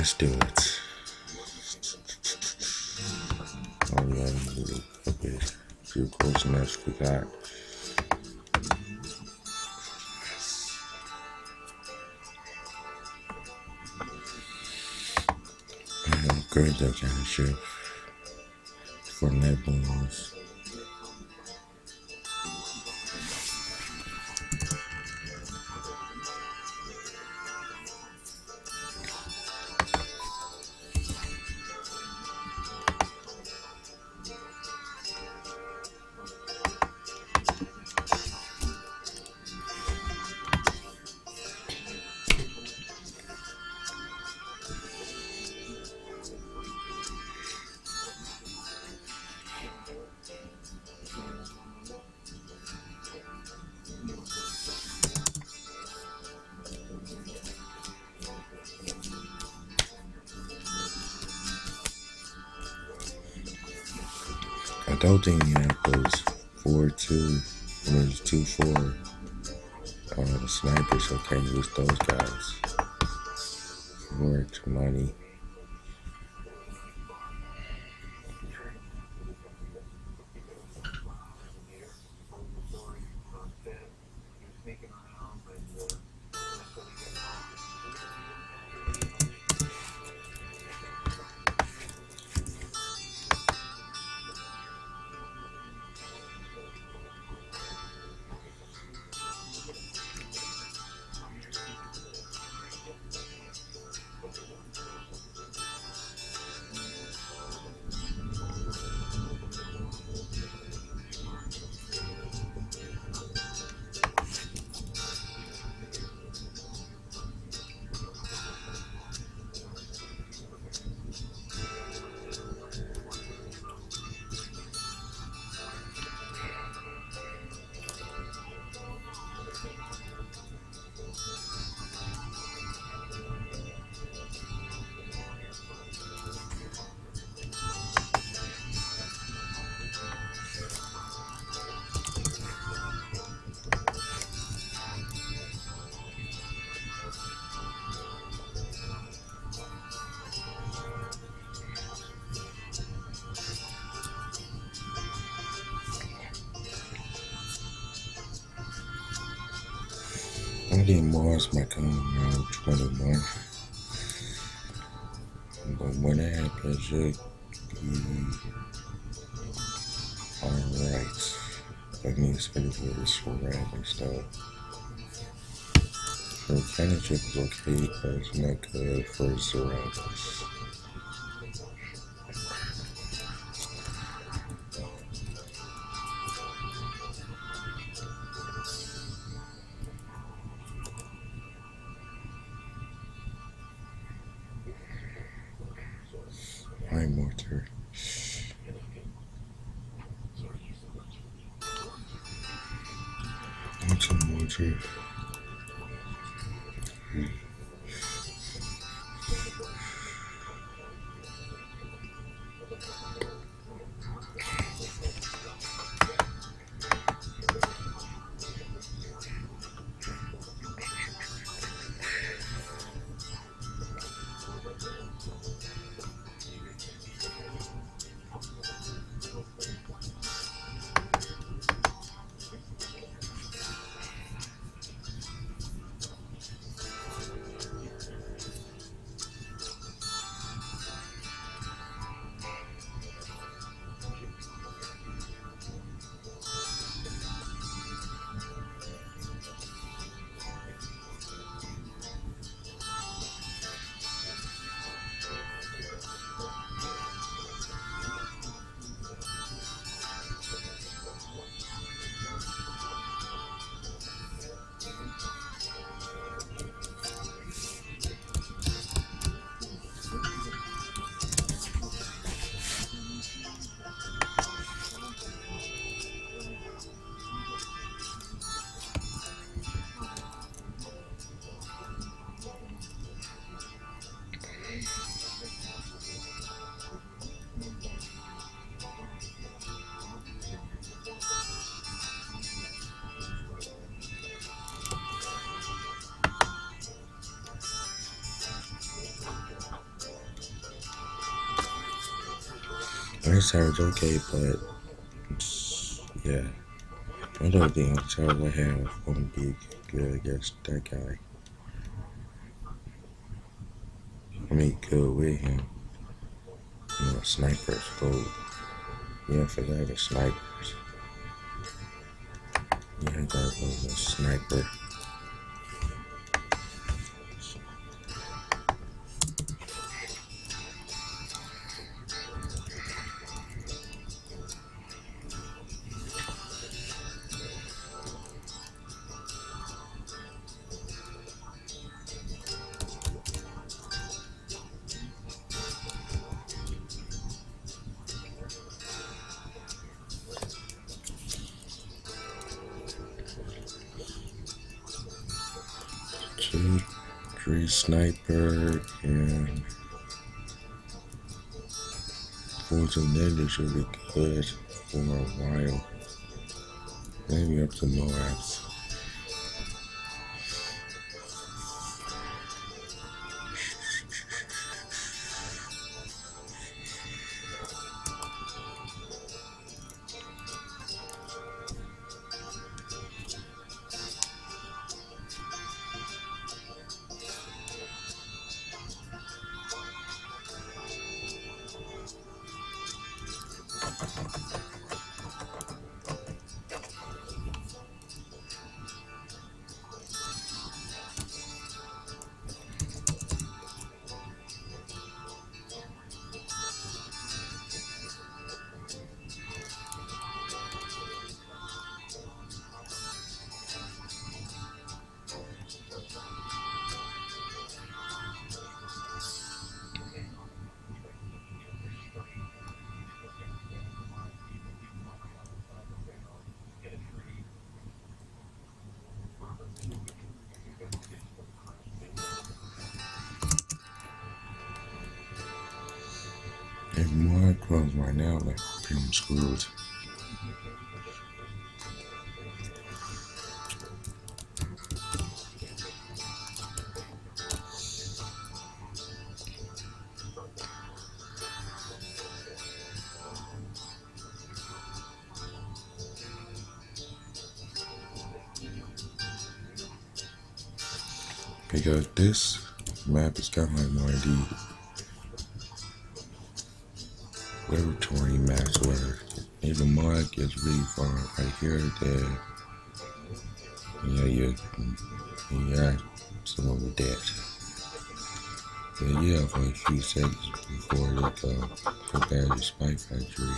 Let's do it. Oh yeah, okay. Few questions we got. Great that kind of shit for Netherlands. adulting those 4 2, one's 2 4. Uh, the snipers, okay, use those guys. 4 20. Didn't watch my coming out 21. But when it happens, it alright. That it's gonna be this random stuff. So, kind is okay, but it's not good for surroundings. Hi, Mortar. What's a mortar? First charge okay, but yeah. I don't think charge I have gonna be good against that guy. I mean, good with him. You know, snipers go. Yeah, for that, the snipers. Yeah, I got a sniper. Three sniper, and Forza Ninja should be good for a while. Maybe up to Moabs. If more close right now, like I'm screwed. Because this map is kind of like more the laboratory maps where if the mud gets really far right here, then yeah, you yeah, some of dead. But yeah, uh, for a few seconds before they go prepare the spike factory.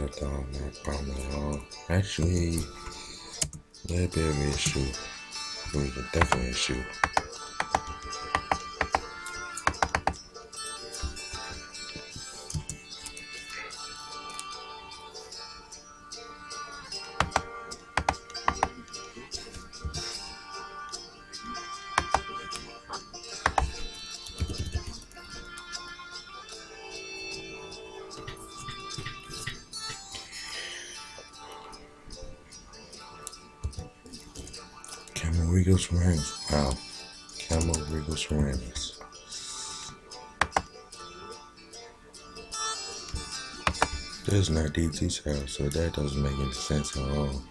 I thought not problem at all. Actually, a little bit of an issue. It was definitely an Regrow Ceramics. Wow. Camo Regrow Ceramics. This is not DT's house, so that doesn't make any sense at all.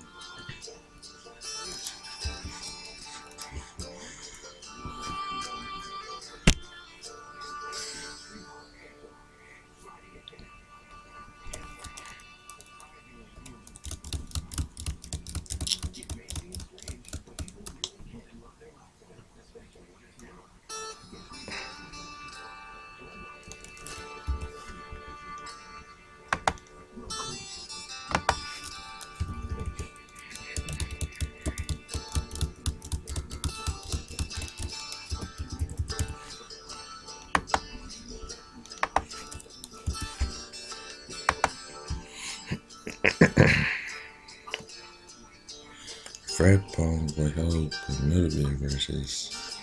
Will help a little bit versus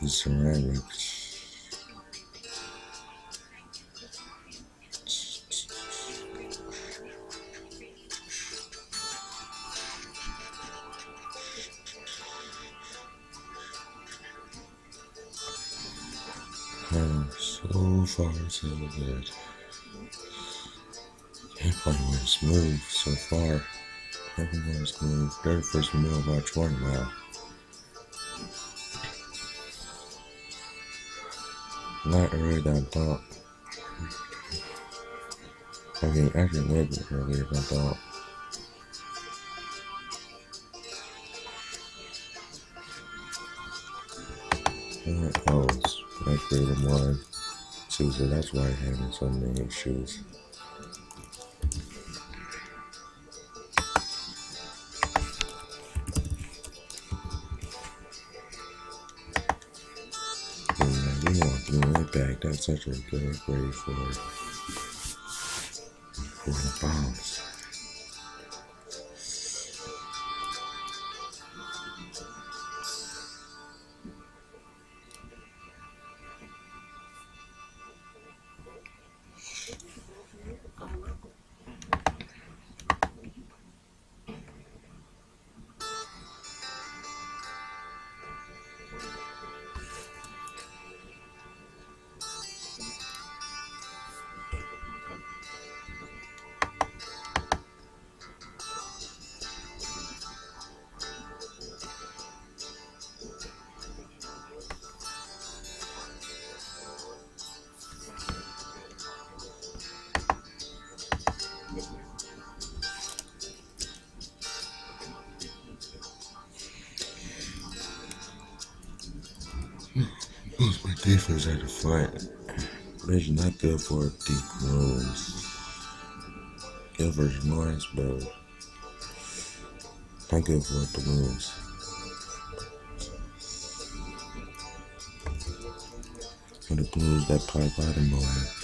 these ceramics. Oh, so far so good. Went smooth so far. Everyone's smooth. Very first meal about 20 now. Not earlier than I thought. I mean, actually, a little bit earlier than I thought. Oh, I created one. So that's why I had so many issues. That's such a good way for for the bombs. Who's my defense at the front? It's not good for deep wounds. Good for noise, but not good for the wounds. For the blues that pipe bottom boy.